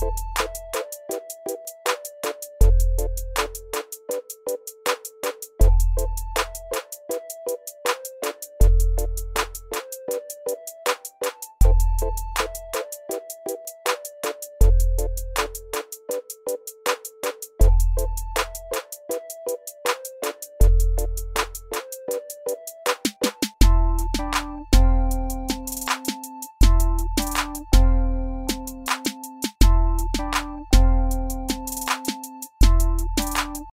you